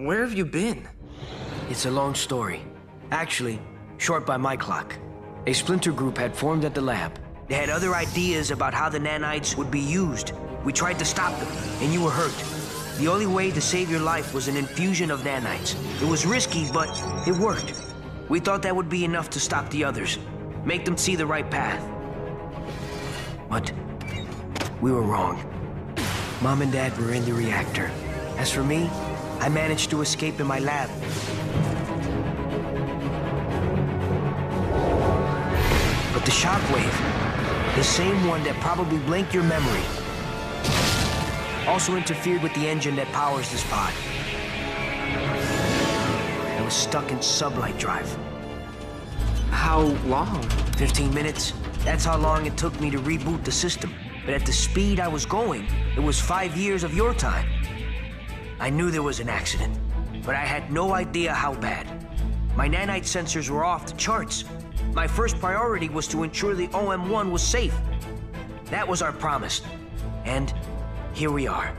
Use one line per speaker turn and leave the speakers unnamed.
Where have you been?
It's a long story. Actually, short by my clock. A splinter group had formed at the lab. They had other ideas about how the nanites would be used. We tried to stop them, and you were hurt. The only way to save your life was an infusion of nanites. It was risky, but it worked. We thought that would be enough to stop the others, make them see the right path. But we were wrong. Mom and Dad were in the reactor. As for me, I managed to escape in my lab. But the shockwave, the same one that probably blanked your memory, also interfered with the engine that powers this pod. I was stuck in sublight drive.
How long?
15 minutes. That's how long it took me to reboot the system. But at the speed I was going, it was five years of your time. I knew there was an accident, but I had no idea how bad. My nanite sensors were off the charts. My first priority was to ensure the Omega-1 was safe. That was our promise. And here we are.